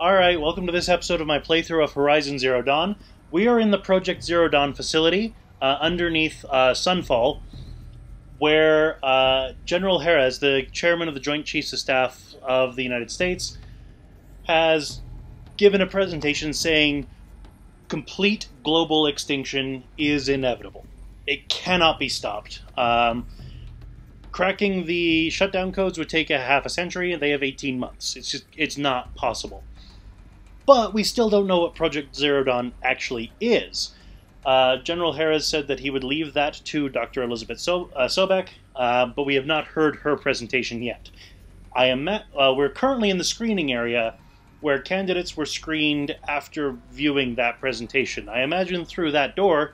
Alright, welcome to this episode of my playthrough of Horizon Zero Dawn. We are in the Project Zero Dawn facility uh, underneath uh, Sunfall, where uh, General Herres, the chairman of the Joint Chiefs of Staff of the United States, has given a presentation saying complete global extinction is inevitable. It cannot be stopped. Um, cracking the shutdown codes would take a half a century, and they have 18 months. It's just, it's not possible. But we still don't know what Project Zero Dawn actually is. Uh, General Herres said that he would leave that to Dr. Elisabet so- uh, Sobeck, uh, but we have not heard her presentation yet. I am at, uh, we're currently in the screening area where candidates were screened after viewing that presentation. I imagine through that door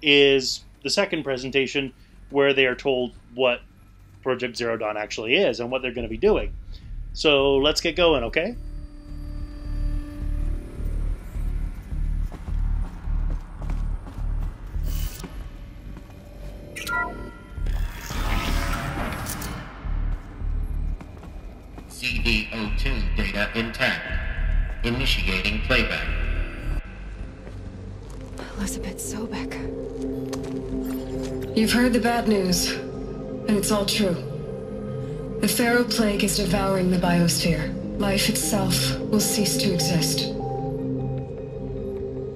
is the second presentation where they are told what Project Zero Dawn actually is and what they're going to be doing. So let's get going, okay? Initiating playback. Elisabet Sobeck. You've heard the bad news, and it's all true. The Faro Plague is devouring the biosphere. Life itself will cease to exist.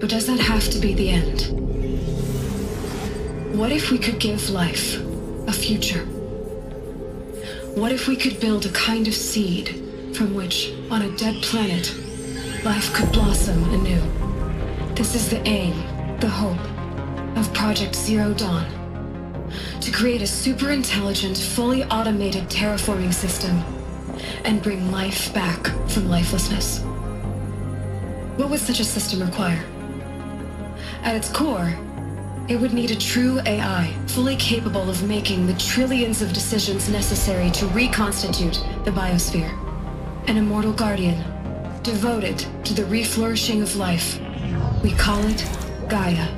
But does that have to be the end? What if we could give life a future? What if we could build a kind of seed from which, on a dead planet, life could blossom anew? This is the aim, the hope, of Project Zero Dawn. To create a super intelligent, fully automated terraforming system and bring life back from lifelessness. What would such a system require? At its core, it would need a true AI, fully capable of making the trillions of decisions necessary to reconstitute the biosphere. An immortal guardian, devoted to the reflourishing of life. We call it Gaia.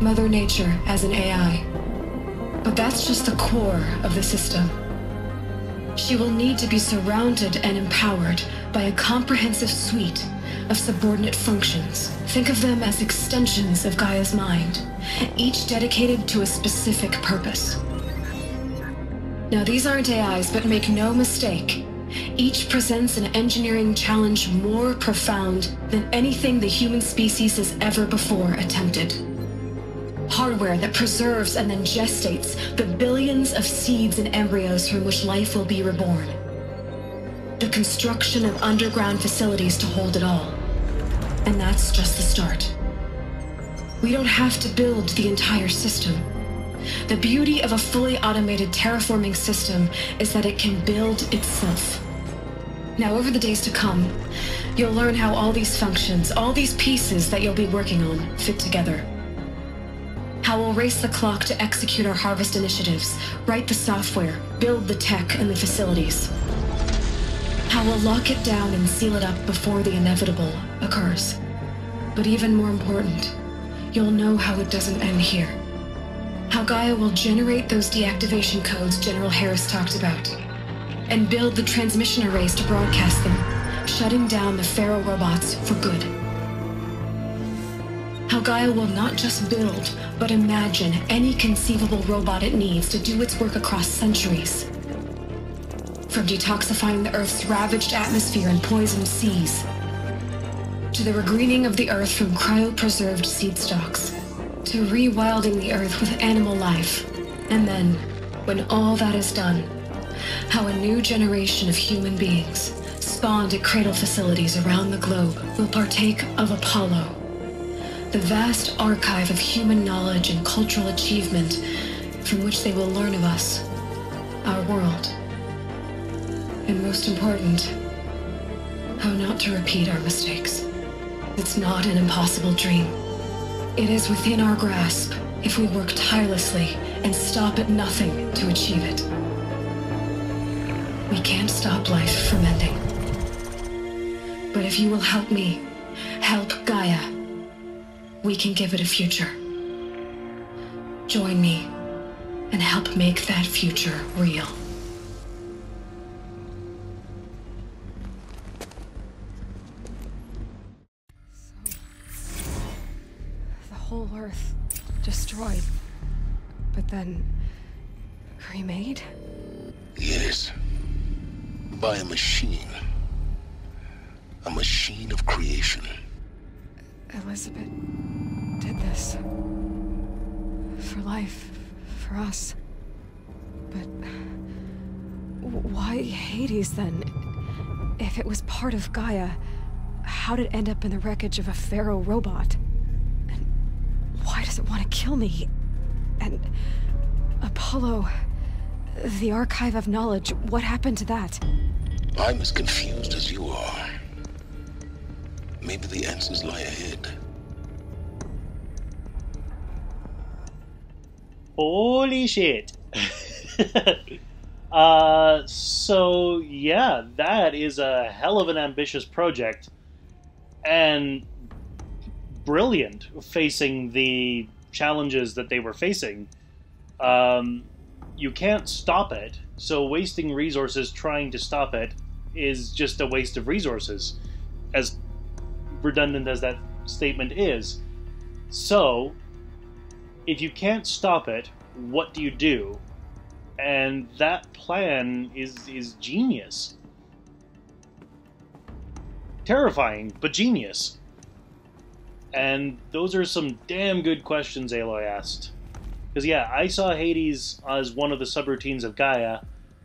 Mother Nature as an AI. But that's just the core of the system. She will need to be surrounded and empowered by a comprehensive suite of subordinate functions. Think of them as extensions of Gaia's mind, each dedicated to a specific purpose. Now, these aren't AIs, but make no mistake. Each presents an engineering challenge more profound than anything the human species has ever before attempted. Hardware that preserves and then gestates the billions of seeds and embryos from which life will be reborn. The construction of underground facilities to hold it all. And that's just the start. We don't have to build the entire system. The beauty of a fully automated terraforming system is that it can build itself. Now, over the days to come, you'll learn how all these functions, all these pieces that you'll be working on, fit together. How we'll race the clock to execute our harvest initiatives, write the software, build the tech and the facilities. How we'll lock it down and seal it up before the inevitable occurs. But even more important, you'll know how it doesn't end here. How Gaia will generate those deactivation codes General Herres talked about, and build the transmission arrays to broadcast them, shutting down the Faro robots for good. How Gaia will not just build, but imagine any conceivable robot it needs to do its work across centuries. From detoxifying the Earth's ravaged atmosphere and poisoned seas, to the regreening of the Earth from cryopreserved seed stocks, to rewilding the Earth with animal life. And then, when all that is done, how a new generation of human beings, spawned at cradle facilities around the globe, will partake of Apollo, the vast archive of human knowledge and cultural achievement from which they will learn of us, our world. And most important, how not to repeat our mistakes. It's not an impossible dream. It is within our grasp if we work tirelessly and stop at nothing to achieve it. We can't stop life from ending. But if you will help me, help Gaia, we can give it a future. Join me and help make that future real. So, the whole Earth destroyed, but then remade? Yes. By a machine. A machine of creation. Elisabet did this. For life, for us. But why Hades then? If it was part of Gaia, how did it end up in the wreckage of a Faro robot? And why does it want to kill me? And Apollo, the Archive of Knowledge, what happened to that? I'm as confused as you are. Maybe the answers lie ahead. Holy shit. uh, so, yeah, that is a hell of an ambitious project. And brilliant facing the challenges that they were facing. Um, you can't stop it, so wasting resources trying to stop it is just a waste of resources, as redundant as that statement is. So, if you can't stop it, what do you do? And that plan is is genius. Terrifying, but genius. And those are some damn good questions Aloy asked. Because, yeah, I saw Hades as one of the subroutines of Gaia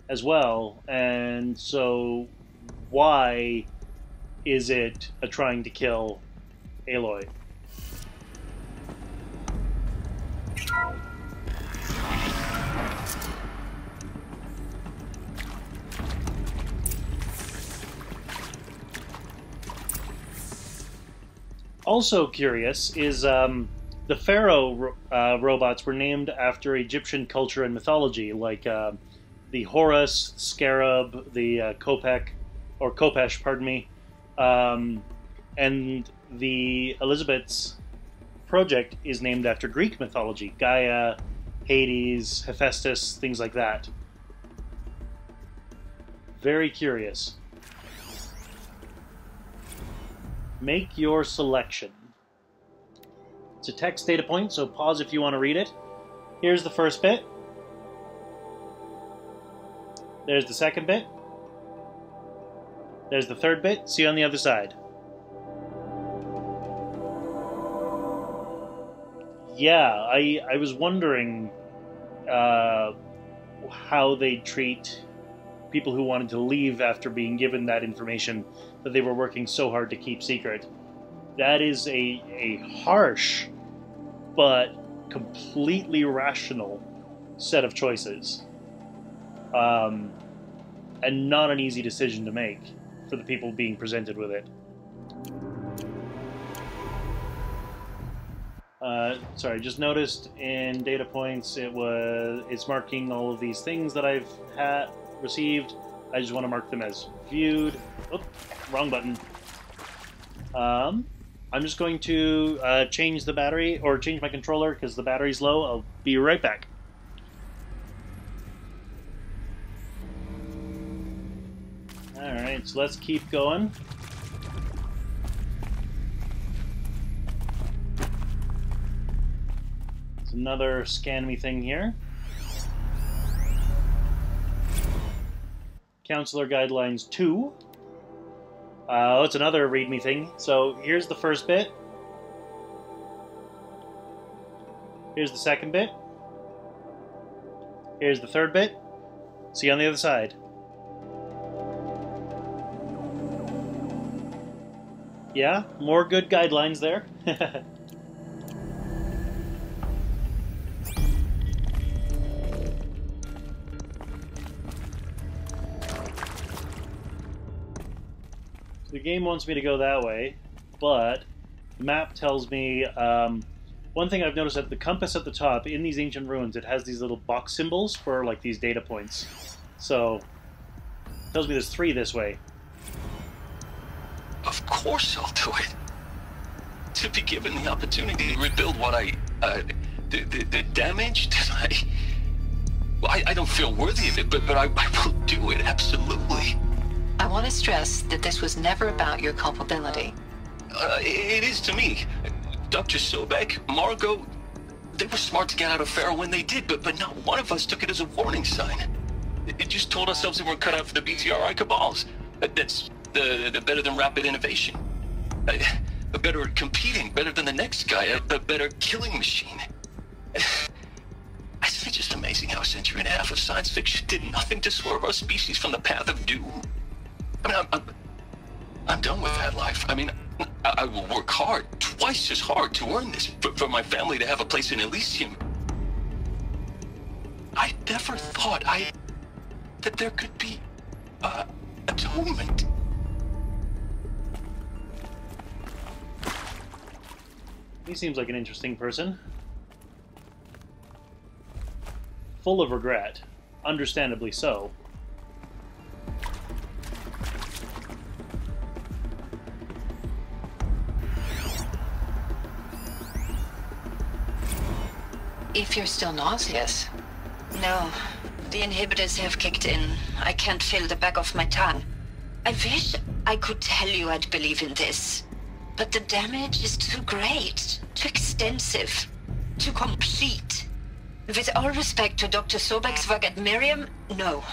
as well, and so why is it a trying to kill Aloy? Also curious is um, the Faro uh, robots were named after Egyptian culture and mythology, like uh, the Horus, Scarab, the uh, Kopek, or Khopesh, pardon me, um, and the Elisabet's project is named after Greek mythology, Gaia, Hades, Hephaestus, things like that. Very curious. Make your selection. It's a text data point, so pause if you want to read it. Here's the first bit. There's the second bit. There's the third bit. See you on the other side. Yeah, I I was wondering uh, how they treat people who wanted to leave after being given that information that they were working so hard to keep secret. That is a a harsh but completely rational set of choices. Um, and not an easy decision to make for the people being presented with it. Uh, sorry, just noticed in data points it was it's marking all of these things that I've had received. I just want to mark them as viewed. Oh, wrong button. Um, I'm just going to uh, change the battery or change my controller because the battery's low. I'll be right back. Alright, so let's keep going. Another scan me thing here. Counselor Guidelines 2. Uh, it's another read me thing. So here's the first bit. Here's the second bit. Here's the third bit. See you on the other side. Yeah, more good guidelines there. the game wants me to go that way, but the map tells me um, one thing I've noticed at the compass at the top in these ancient ruins, it has these little box symbols for like these data points. So tells me there's three this way. Of course I'll do it. To be given the opportunity to rebuild what I, uh, the, the, the damage that I, well, I, I don't feel worthy of it, but, but I, I will do it, absolutely. I want to stress that this was never about your culpability. Uh, it is to me. Dr. Sobeck, Margot, they were smart to get out of Faro when they did, but, but not one of us took it as a warning sign. It, it just told ourselves we weren't cut out for the BTRI cabals. That- That's the, the better than rapid innovation. Uh, better at competing, better than the next guy, a, a better killing machine. I find it just amazing how a century and a half of science fiction did nothing to swerve our species from the path of doom. I mean, I'm, I'm, I'm done with that life. I mean, I, I will work hard, twice as hard, to earn this, for, for my family to have a place in Elysium. I never thought I that there could be uh, atonement. He seems like an interesting person. Full of regret. Understandably so. If you're still nauseous. No, the inhibitors have kicked in. I can't feel the back of my tongue. I wish I could tell you I'd believe in this. But the damage is too great, too extensive, too complete. With all respect to Dr. Sobeck's work at Miriam, no.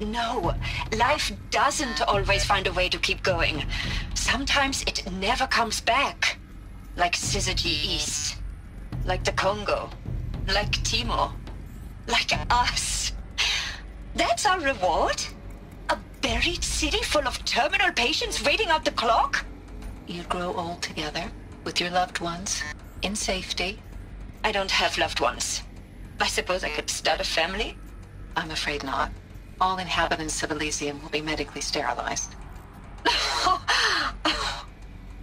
No. Life doesn't always find a way to keep going. Sometimes it never comes back. Like Syzygy East. Like the Congo. Like Timo. Like us. That's our reward? A buried city full of terminal patients waiting out the clock? You'd grow old together with your loved ones in safety. I don't have loved ones. I suppose I could start a family? I'm afraid not. All inhabitants of Elysium will be medically sterilized.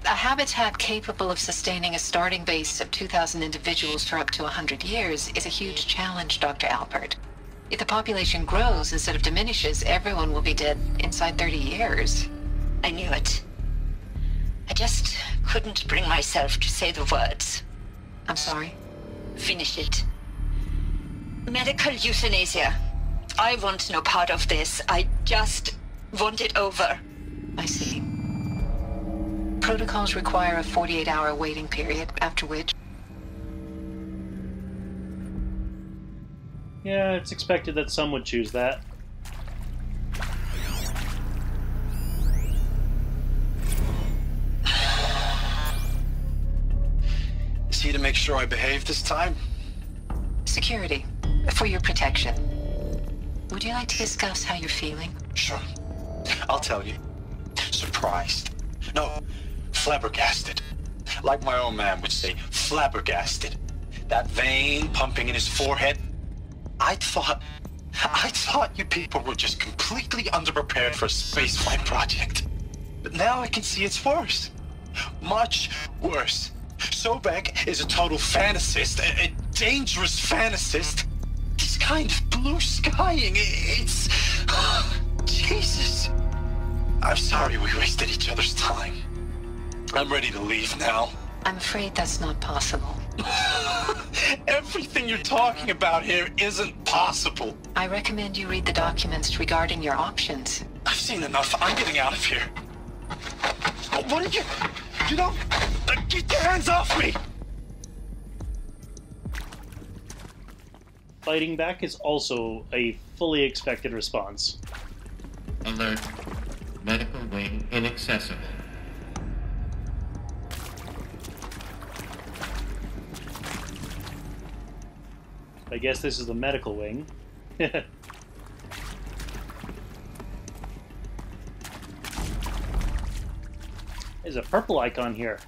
A habitat capable of sustaining a starting base of 2,000 individuals for up to 100 years is a huge challenge, Dr. Alpert. If the population grows instead of diminishes, everyone will be dead inside 30 years. I knew it. I just couldn't bring myself to say the words. I'm sorry. Finish it. Medical euthanasia. I want no part of this. I just want it over. I see. Protocols require a 48-hour waiting period, after which Yeah, it's expected that some would choose that. See to make sure I behave this time? security, for your protection. Would you like to discuss how you're feeling? Sure. I'll tell you. Surprised. No, flabbergasted. Like my old man would say, flabbergasted. That vein pumping in his forehead. I thought... I thought you people were just completely underprepared for a spaceflight project. But now I can see it's worse. Much worse. Sobeck is a total fantasist, a, a dangerous fantasist. This kind of blue skying, it's... Jesus. I'm sorry we wasted each other's time. I'm ready to leave now. I'm afraid that's not possible. Everything you're talking about here isn't possible. I recommend you read the documents regarding your options. I've seen enough. I'm getting out of here. What did you... You don't... uh, Get your hands off me! Fighting back is also a fully expected response. Alert. Medical wing inaccessible. I guess this is the medical wing. There's a purple icon here.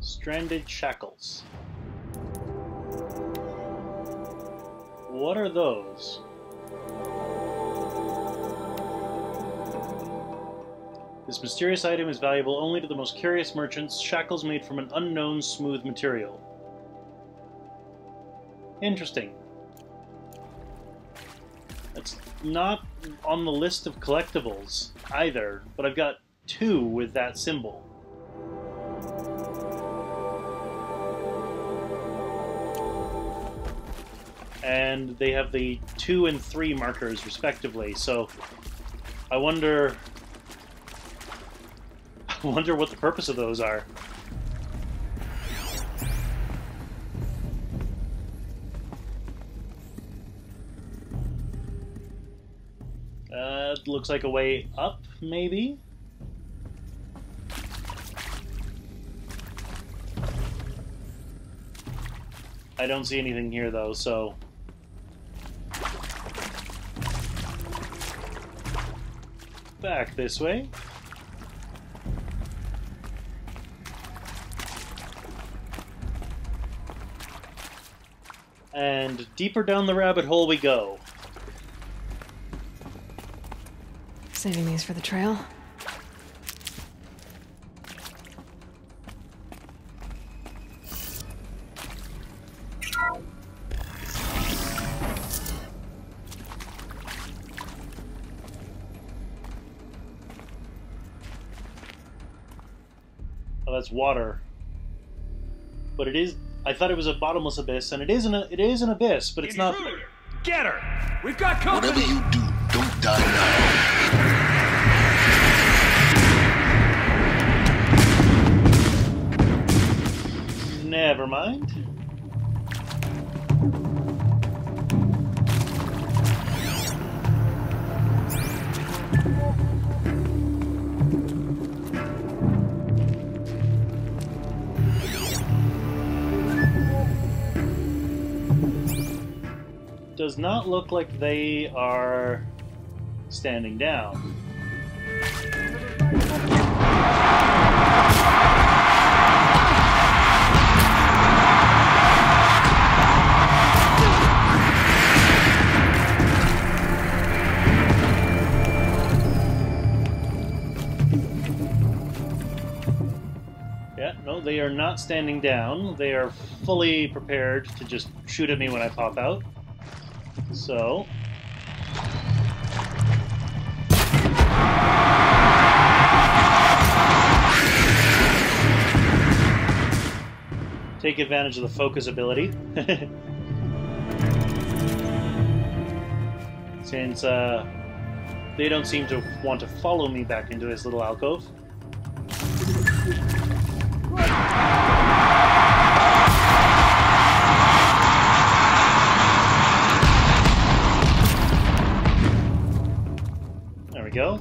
Stranded shackles. What are those? This mysterious item is valuable only to the most curious merchants, shackles made from an unknown smooth material. Interesting. That's not on the list of collectibles either, but I've got two with that symbol. And they have the two and three markers respectively, so I wonder I wonder what the purpose of those are. Looks like a way up, maybe? I don't see anything here, though, so... Back this way. And deeper down the rabbit hole we go. Saving these for the trail. Oh, that's water. But it is. I thought it was a bottomless abyss, and it is an it is an abyss, but it's not. Get her! We've got company! Whatever you do, don't die now. Never mind. Does not look like they are standing down. They are not standing down. They are fully prepared to just shoot at me when I pop out. So. Take advantage of the focus ability. Since uh, they don't seem to want to follow me back into this little alcove. There we go.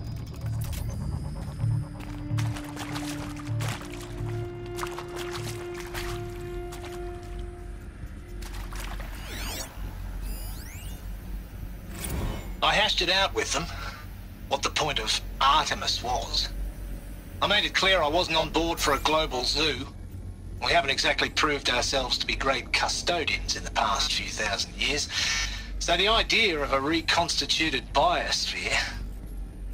I hashed it out with them, what the point of Artemis was. I made it clear I wasn't on board for a global zoo. We haven't exactly proved ourselves to be great custodians in the past few thousand years. So the idea of a reconstituted biosphere,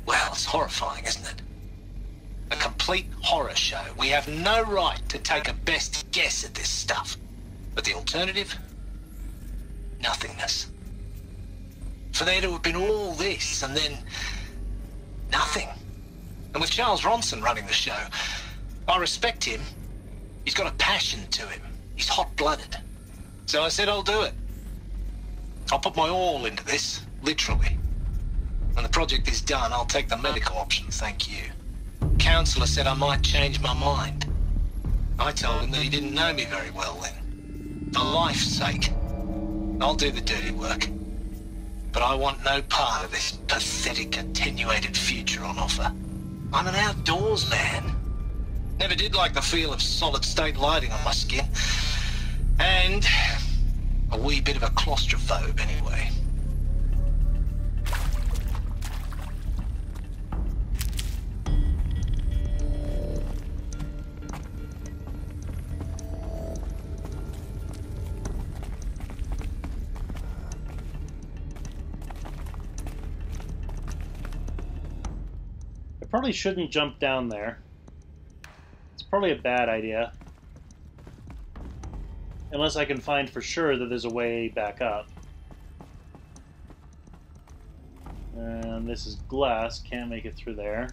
well, it's horrifying, isn't it? A complete horror show. We have no right to take a best guess at this stuff. But the alternative? Nothingness. For there to have been all this and then nothing. And with Charles Ronson running the show, I respect him. He's got a passion to him. He's hot-blooded. So I said I'll do it. I'll put my all into this, literally. When the project is done, I'll take the medical uh-huh. option, thank you. Counselor said I might change my mind. I told him that he didn't know me very well then. For life's sake, I'll do the dirty work. But I want no part of this pathetic, attenuated future on offer. I'm an outdoors man. Never did like the feel of solid state lighting on my skin. And a wee bit of a claustrophobe anyway. I probably shouldn't jump down there. Probably a bad idea. Unless I can find for sure that there's a way back up. And this is glass, can't make it through there.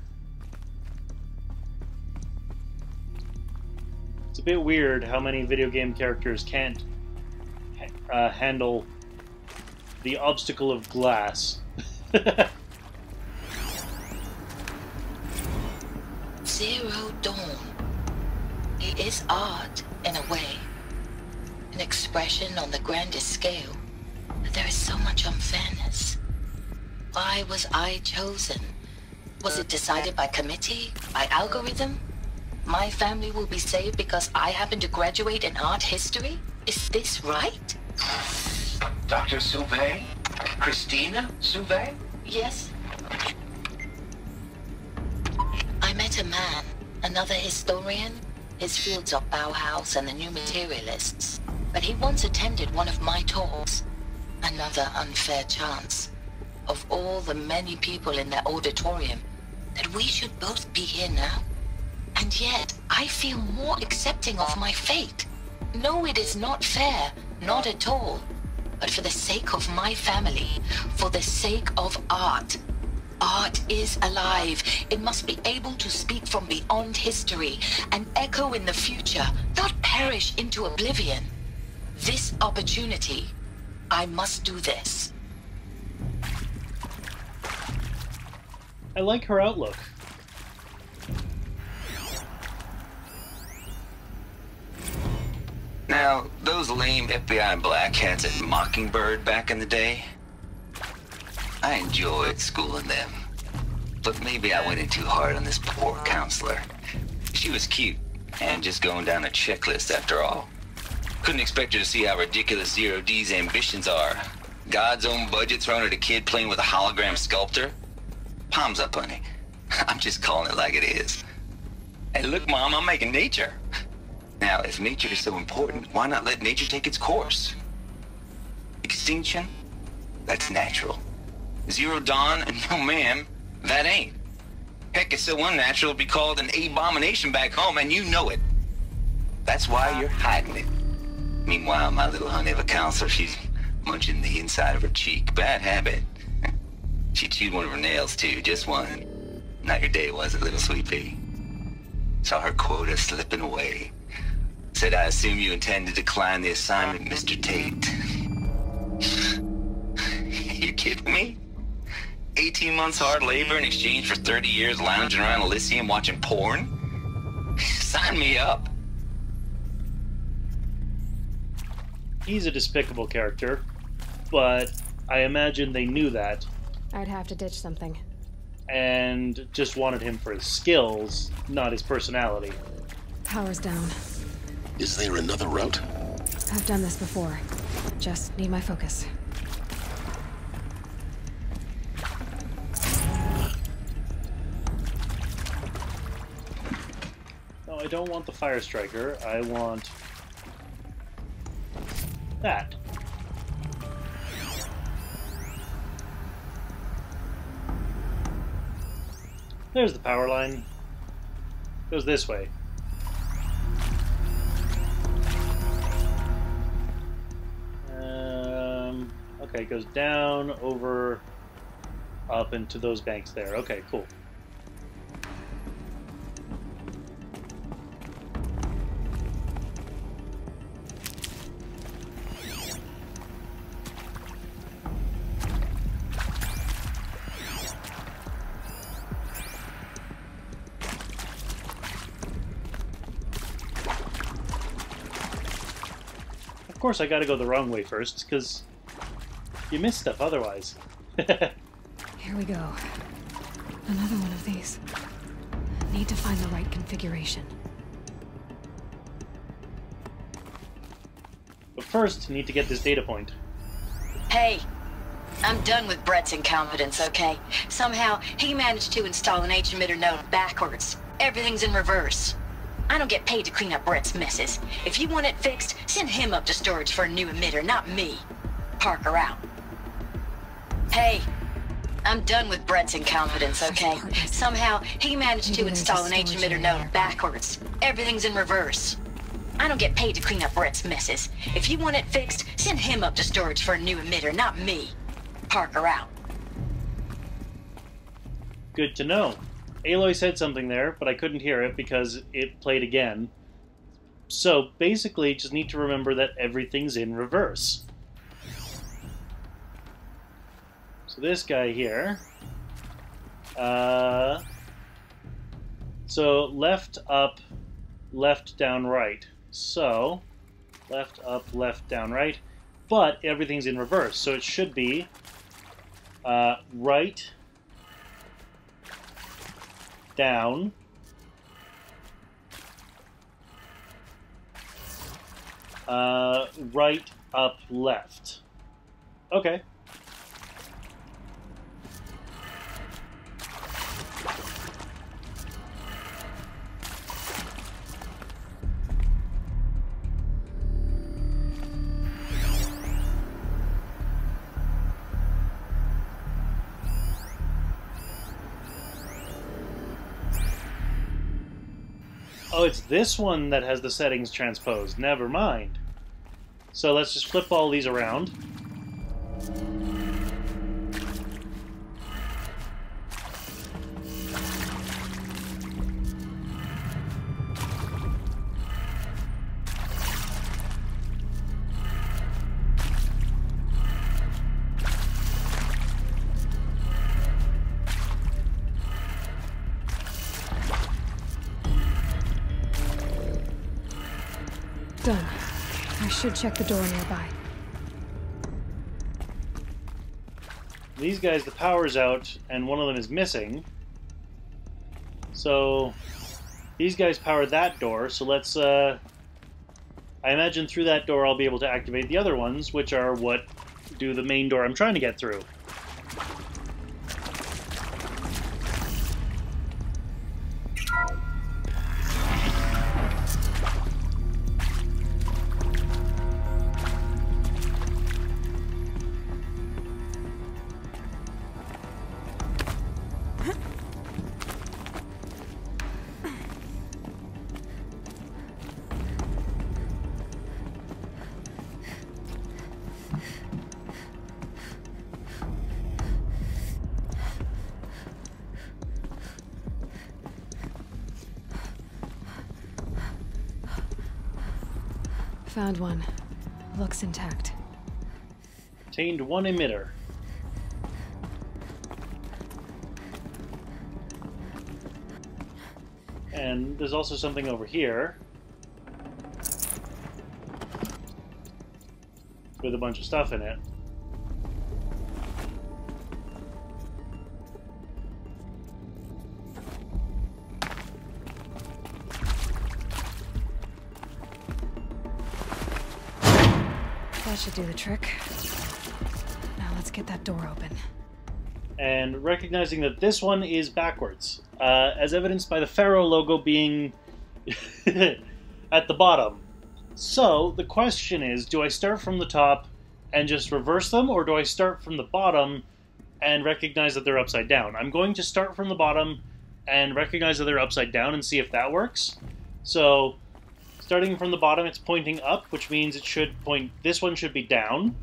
It's a bit weird how many video game characters can't uh, handle the obstacle of glass. Zero Dawn. It is art, in a way. An expression on the grandest scale. But there is so much unfairness. Why was I chosen? Was it decided by committee? By algorithm? My family will be saved because I happen to graduate in art history? Is this right? Dr. Sauvé? Christina Sauvé? Yes. I met a man, another historian. His fields of Bauhaus and the New Materialists. But he once attended one of my talks. Another unfair chance. Of all the many people in that auditorium, that we should both be here now. And yet, I feel more accepting of my fate. No, it is not fair, not at all. But for the sake of my family, for the sake of art, art is alive. It must be able to speak from beyond history and echo in the future, not perish into oblivion. This opportunity, I must do this. I like her outlook. Now, those lame FBI black hats at Mockingbird back in the day, I enjoyed schooling them. But maybe I went in too hard on this poor counselor. She was cute, and just going down a checklist after all. Couldn't expect her to see how ridiculous Zero D's ambitions are. God's own budget thrown at a kid playing with a hologram sculptor? Palms up, honey. I'm just calling it like it is. Hey, look, Mom, I'm making nature. Now, if nature is so important, why not let nature take its course? Extinction? That's natural. Zero dawn? No, ma'am. That ain't. Heck, it's so unnatural to be called an abomination back home, and you know it. That's why you're hiding it. Meanwhile, my little honey of a counselor, she's munching the inside of her cheek. Bad habit. she chewed one of her nails, too. Just one. Not your day, was it, little sweet pea? Saw her quota slipping away. Said, I assume you intend to decline the assignment, Mr. Tate. you kidding me? 18 months hard labor in exchange for 30 years lounging around Elysium watching porn? Sign me up. He's a despicable character, but I imagine they knew that I'd have to ditch something. and just wanted him for his skills, not his personality. Power's down. Is there another route? I've done this before. Just need my focus. I don't want the Fire Striker. I want that. There's the power line. Goes this way. Um, okay, it goes down, over, up into those banks there. Okay, cool. Course, I gotta go the wrong way first, because you miss stuff otherwise. Here we go. Another one of these. Need to find the right configuration. but first, need to get this data point. Hey, I'm done with Brett's incompetence, okay? Somehow, he managed to install an H-emitter node backwards. Everything's in reverse. I don't get paid to clean up Brett's messes. If you want it fixed, send him up to storage for a new emitter, not me. Parker out. Hey, I'm done with Brett's incompetence, okay? Somehow, he managed to install an H-emitter node backwards. Everything's in reverse. I don't get paid to clean up Brett's messes. If you want it fixed, send him up to storage for a new emitter, not me. Parker out. Good to know. Aloy said something there, but I couldn't hear it because it played again. So basically, just need to remember that everything's in reverse. So this guy here. Uh, So left, up, left, down, right. So left, up, left, down, right. But everything's in reverse, so it should be uh, right, down, uh, right, up, left. Okay. Oh, it's this one that has the settings transposed. Never mind. So let's just flip all these around. Should check the door nearby. These guys, the power's out, and one of them is missing. So, these guys power that door, so let's, uh... I imagine through that door I'll be able to activate the other ones, which are what do the main door I'm trying to get through. Found one. Looks intact. Obtained one emitter. And there's also something over here. With a bunch of stuff in it. Should do the trick. Now let's get that door open. and recognizing that this one is backwards, uh, as evidenced by the Faro logo being at the bottom. So the question is, do I start from the top and just reverse them, or do I start from the bottom and recognize that they're upside down? I'm going to start from the bottom and recognize that they're upside down and see if that works. So starting from the bottom, it's pointing up, which means it should point, this one should be down.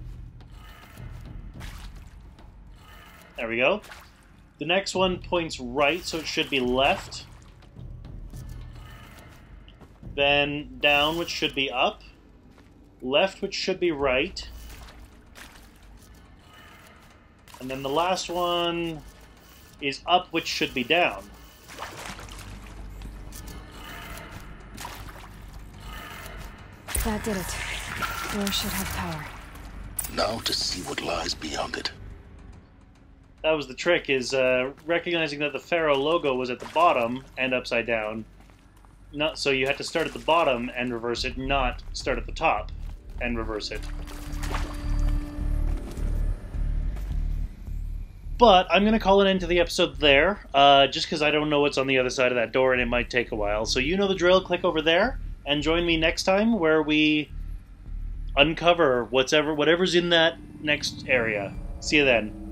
There we go. The next one points right, so it should be left. Then down, which should be up. Left, which should be right. And then the last one is up, which should be down. That did it. Door should have power. Now to see what lies beyond it. That was the trick, is uh, recognizing that the Faro logo was at the bottom and upside down. Not So you had to start at the bottom and reverse it, not start at the top and reverse it. But I'm going to call an end to the episode there, uh, just because I don't know what's on the other side of that door and it might take a while. So you know the drill, click over there, and join me next time where we uncover whatever, whatever's in that next area. See you then.